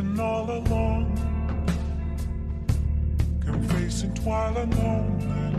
vision all alone, confessing while alone.